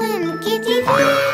swim, kitty.